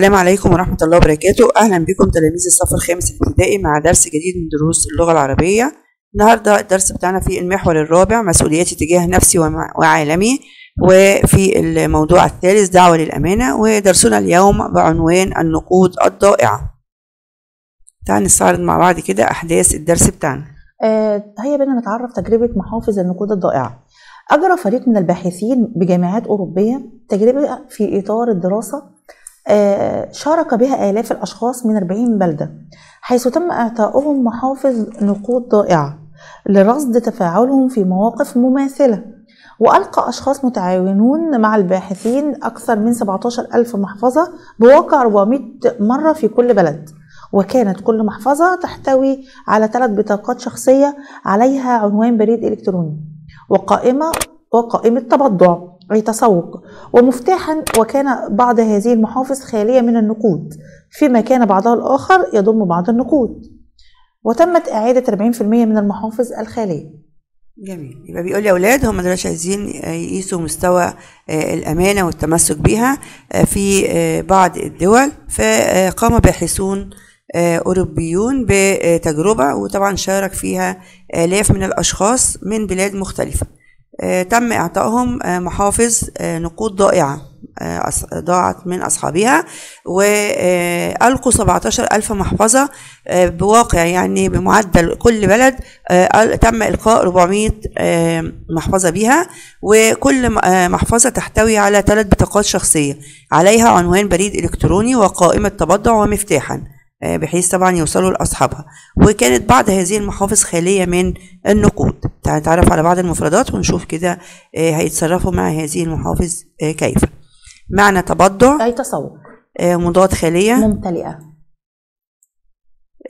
السلام عليكم ورحمة الله وبركاته. أهلا بكم تلاميذ الصف الخامس الابتدائي مع درس جديد من دروس اللغة العربية. النهاردة الدرس بتاعنا في المحور الرابع مسؤولياتي تجاه نفسي وعالمي. وفي الموضوع الثالث دعوة للأمانة. ودرسنا اليوم بعنوان النقود الضائعة. تعال نستعرض مع بعض كده أحداث الدرس بتاعنا. آه، هيا بنا نتعرف تجربة محافظ النقود الضائعة. أجرى فريق من الباحثين بجامعات أوروبية تجربة في إطار الدراسة شارك بها آلاف الأشخاص من 40 بلدة حيث تم إعطائهم محافظ نقود ضائعة لرصد تفاعلهم في مواقف مماثلة وألقى أشخاص متعاونون مع الباحثين أكثر من 17 ألف محفظة بواقع 400 مرة في كل بلد وكانت كل محفظة تحتوي على ثلاث بطاقات شخصية عليها عنوان بريد إلكتروني وقائمة وقائمة تبضع. أي تسوق ومفتاحا وكان بعض هذه المحافظ خالية من النقود فيما كان بعضها الآخر يضم بعض النقود. وتمت إعادة 40% من المحافظ الخالية. جميل. يبقى بيقول يا أولاد هم دلوقتي عايزين يقيسوا مستوى آه، الأمانة والتمسك بها آه، في آه، بعض الدول. فقام باحثون أوروبيون بتجربة وطبعا شارك فيها آلاف من الأشخاص من بلاد مختلفة. آه، تم إعطائهم آه، محافظ آه، نقود ضائعة آه، ضاعت من أصحابها وألقوا 17 ألف محفظة آه، بواقع يعني بمعدل كل بلد آه، تم إلقاء 400 آه، محفظة بيها وكل آه، محفظة تحتوي على ثلاث بطاقات شخصية عليها عنوان بريد إلكتروني وقائمة تبضع ومفتاحا. آه، بحيث طبعا يوصلوا لأصحابها. وكانت بعض هذه المحافظ خالية من النقود. تعال نتعرف على بعض المفردات ونشوف كده آه، هيتصرفوا مع هذه المحافظ آه، كيف. معنى تبضع. أي تسوق آه، مضاد خالية. ممتلئة.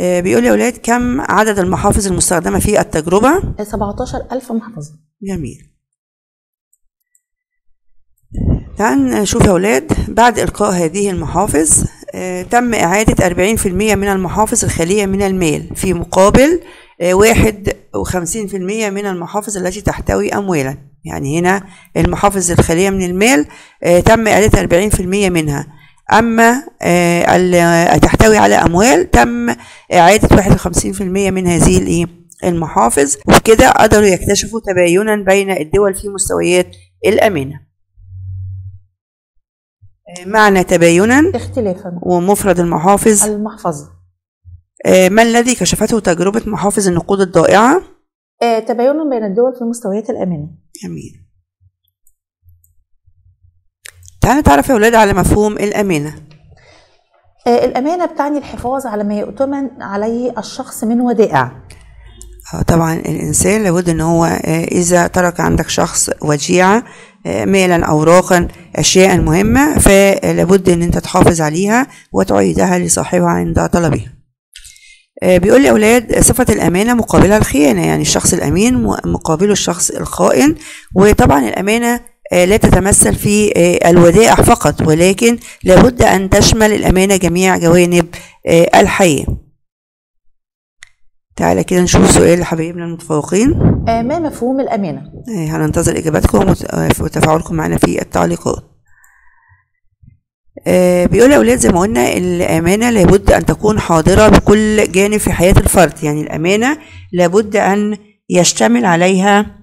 آه، بيقول يا أولاد كم عدد المحافظ المستخدمة في التجربة؟ 17 ألف محفظة جميل. تعال نشوف يا أولاد بعد إلقاء هذه المحافظ آه، تم إعادة 40% من المحافظ الخالية من المال في مقابل واحد وخمسين في المية من المحافظ التي تحتوي أموالا. يعني هنا المحافظ الخالية من المال آه، تم إعادة 40% منها. أما آه، تحتوي على أموال تم إعادة 51% من هذه المحافظ وكده قدروا يكتشفوا تباينا بين الدول في مستويات الأمانة آه، معنى تباينا اختلافا. ومفرد المحافظ. المحفظة. آه، ما الذي كشفته تجربة محافظ النقود الضائعة؟ آه، تباين بين الدول في مستويات الأمانة. جميل. تعالوا نتعرف يا أولاد على مفهوم الأمانة. آه، الأمانة بتعني الحفاظ على ما يؤتمن عليه الشخص من ودائع. آه، طبعا الإنسان لابد إن هو آه، إذا ترك عندك شخص وديعة آه، مالا أوراقا أشياء مهمة فلابد إن أنت تحافظ عليها وتعيدها لصاحبها عند طلبها آه، بيقول لي أولاد صفة الأمانة مقابلها الخيانة يعني الشخص الأمين مقابله الشخص الخائن. وطبعا الأمانة لا تتمثل في الودائع فقط ولكن لابد أن تشمل الأمانة جميع جوانب الحياة. تعالى كده نشوف سؤال لحبايبنا المتفوقين. آه، ما مفهوم الأمانة؟ هننتظر إجاباتكم وت- آه، وتفاعلكم معنا في التعليقات؟ آه، بيقول يا أولاد زي ما قلنا الأمانة لابد أن تكون حاضرة بكل جانب في حياة الفرد. يعني الأمانة لابد أن يشتمل عليها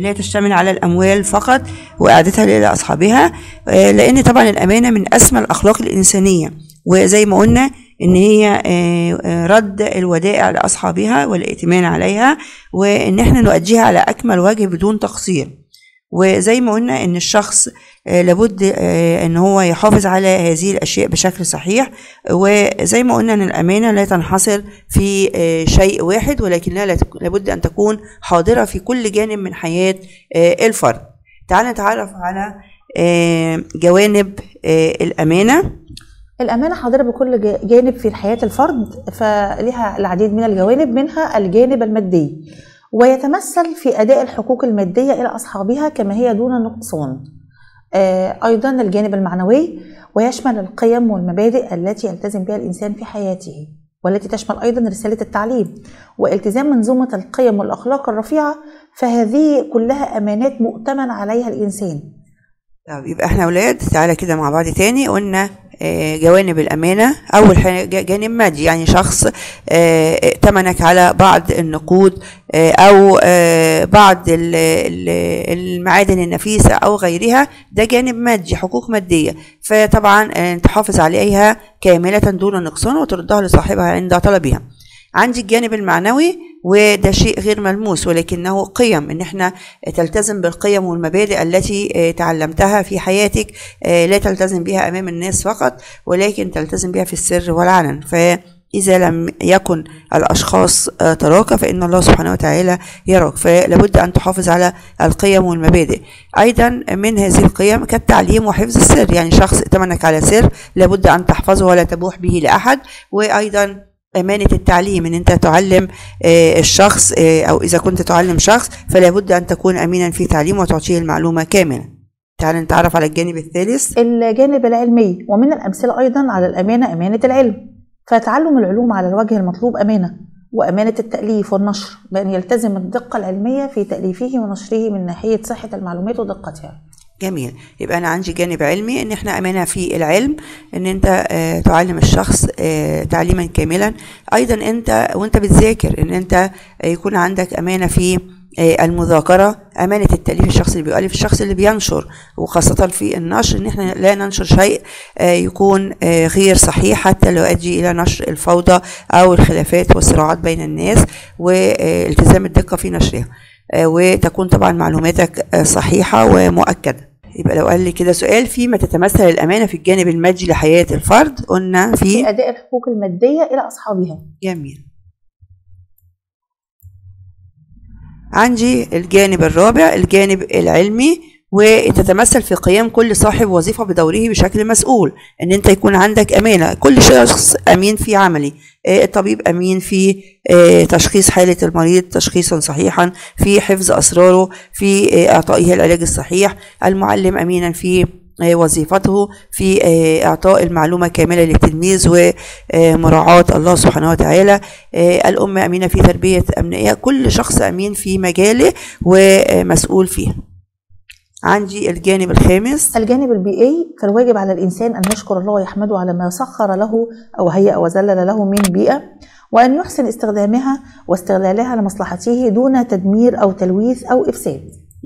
لا تشتمل على الأموال فقط وإعادتها لأصحابها لأن طبعا الأمانة من أسمى الأخلاق الإنسانية. وزي ما قلنا إن هي آه، آه، رد الودائع لأصحابها والائتمان عليها وإن إحنا نؤديها على أكمل وجه بدون تقصير. وزي ما قلنا إن الشخص آه، لابد إن هو يحافظ على هذه الأشياء بشكل صحيح. وزي ما قلنا إن الأمانة لا تنحصر في شيء واحد ولكنها لابد أن تكون حاضرة في كل جانب من حياة الفرد. تعال نتعرف على جوانب آه، الأمانة حاضرة بكل جا- جانب في حياة الفرد فلها العديد من الجوانب منها الجانب المادي. ويتمثل في أداء الحقوق المادية إلى أصحابها كما هي دون نقصان. آه، أيضا الجانب المعنوي ويشمل القيم والمبادئ التي يلتزم بها الإنسان في حياته والتي تشمل أيضا رسالة التعليم والتزام منظومة القيم والأخلاق الرفيعة فهذه كلها أمانات مؤتمن عليها الإنسان. طب يبقى إحنا أولاد تعالى كده مع بعض تاني قلنا جوانب الأمانة. أول جانب مادي يعني شخص آه، ائتمنك على بعض النقود آه، أو آه، بعض ال- ال- المعادن النفيسة أو غيرها. ده جانب مادي حقوق مادية. فطبعا آه، تحافظ عليها كاملة دون نقصان وتردها لصاحبها عند طلبها. عندي الجانب المعنوي. وده شيء غير ملموس ولكنه قيم. إن إحنا تلتزم بالقيم والمبادئ التي آه، تعلمتها في حياتك آه، لا تلتزم بها أمام الناس فقط ولكن تلتزم بها في السر والعلن. فإذا لم يكن الأشخاص آه، تراك فإن الله سبحانه وتعالى يراك. فلابد أن تحافظ على القيم والمبادئ. أيضا من هذه القيم كالتعليم وحفظ السر. يعني شخص ائتمنك على سر لابد أن تحفظه ولا تبوح به لأحد. وأيضا أمانة التعليم إن أنت تعلم آه، الشخص آه، أو إذا كنت تعلم شخص فلا بد أن تكون أمينا في تعليمه وتعطيه المعلومة كاملة تعال نتعرف على الجانب الثالث. الجانب العلمي ومن الأمثلة أيضا على الأمانة أمانة العلم. فتعلم العلوم على الوجه المطلوب أمانة وأمانة التأليف والنشر بأن يلتزم الدقة العلمية في تأليفه ونشره من ناحية صحة المعلومات ودقتها. جميل. يبقى أنا عندي جانب علمي إن إحنا أمانة في العلم إن أنت آه، تعلم الشخص آه، تعليما كاملا. أيضا أنت وأنت بتذاكر إن أنت آه، يكون عندك أمانة في المذاكرة أمانة التأليف الشخص اللي بيؤلف الشخص اللي بينشر وخاصة في النشر إن إحنا لا ننشر شيء يكون غير صحيح حتى لو يؤدي إلى نشر الفوضى أو الخلافات والصراعات بين الناس والتزام الدقة في نشرها. وتكون طبعا معلوماتك صحيحة ومؤكدة. يبقى لو قال لي كده سؤال فيما تتمثل الأمانة في الجانب المادي لحياة الفرد قلنا في في أداء الحقوق المادية إلى أصحابها. جميل. عندي الجانب الرابع الجانب العلمي. وتتمثل في قيام كل صاحب وظيفة بدوره بشكل مسؤول إن أنت يكون عندك أمانة. كل شخص أمين في عملي. آه، الطبيب أمين في آه، تشخيص حالة المريض تشخيصا صحيحا في حفظ أسراره في آه، إعطائه العلاج الصحيح. المعلم امينا في وظيفته في إعطاء المعلومة كاملة للتلميذ ومراعاه الله سبحانه وتعالى. الام أمينة في تربية أبنائها. كل شخص أمين في مجاله ومسؤول فيه. عندي الجانب الخامس. الجانب البيئي فالواجب على الإنسان أن يشكر الله ويحمده على ما سخر له أو هيأ وذلل له من بيئة وأن يحسن استخدامها واستغلالها لمصلحته دون تدمير أو تلويث أو إفساد.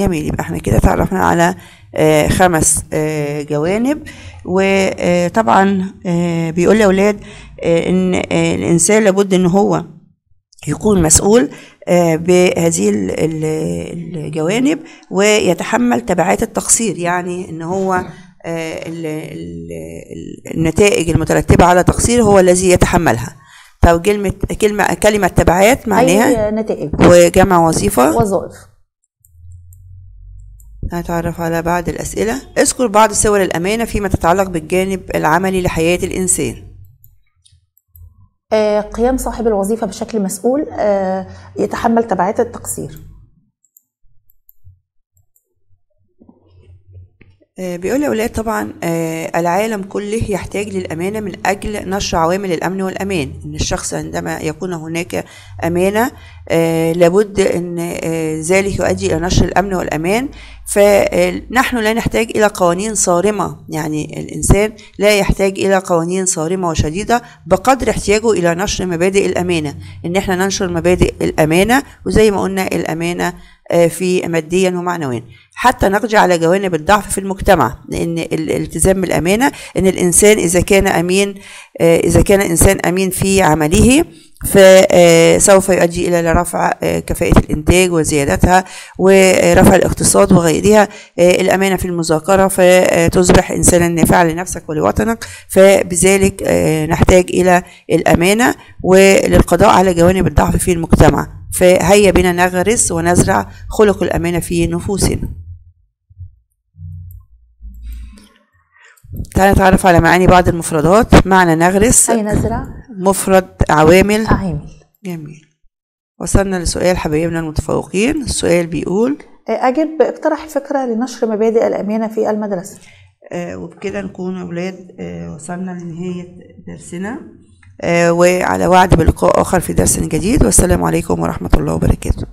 جميل يبقى إحنا كده تعرفنا على آه، خمس آه، جوانب. وطبعا بيقول لي أولاد آه، إن آه، الإنسان لابد إن هو يكون مسؤول آه، بهذه ال- ال- الجوانب ويتحمل تبعات التقصير يعني إن هو آه، ال- ال- ال- النتائج المترتبة على تقصير هو الذي يتحملها. طب كلمة كلمة كلمة تبعات معناها أي نتائج. وجمع وظيفة. وظائف. هنتعرف على بعض الأسئلة. اذكر بعض صور الأمانة فيما تتعلق بالجانب العملي لحياة الإنسان. قيام صاحب الوظيفة بشكل مسؤول آه، يتحمل تبعات التقصير. بيقول الأولاد طبعا آه، العالم كله يحتاج للأمانة من أجل نشر عوامل الأمن والأمان. إن الشخص عندما يكون هناك أمانة آه، لابد أن آه، ذلك يؤدي إلى نشر الأمن والأمان. فنحن لا نحتاج إلى قوانين صارمة. يعني الإنسان لا يحتاج إلى قوانين صارمة وشديدة بقدر احتياجه إلى نشر مبادئ الأمانة. إن إحنا ننشر مبادئ الأمانة وزي ما قلنا الأمانة آه، في ماديا ومعنويا. حتى نقضي على جوانب الضعف في المجتمع لأن الالتزام بالأمانة إن الإنسان إذا كان أمين آه، إذا كان إنسان أمين في عمله فسوف يؤدي إلى رفع آه، كفاءة الإنتاج وزيادتها ورفع الاقتصاد وغيرها. آه، الأمانة في المذاكرة فتصبح انسانا نافعا لنفسك ولوطنك فبذلك آه، نحتاج إلى الأمانة وللقضاء على جوانب الضعف في المجتمع. فهيا بنا نغرس ونزرع خلق الامانه في نفوسنا. تعالى نتعرف على معاني بعض المفردات. معنى نغرس أي نزرع؟ مفرد عوامل. عامل. جميل. وصلنا لسؤال حبايبنا المتفوقين. السؤال بيقول أجب اقترح فكرة لنشر مبادئ الأمانة في المدرسة. آه وبكده نكون أولاد آه وصلنا لنهاية درسنا. آه، وعلى وعد بلقاء آخر في درس جديد والسلام عليكم ورحمة الله وبركاته.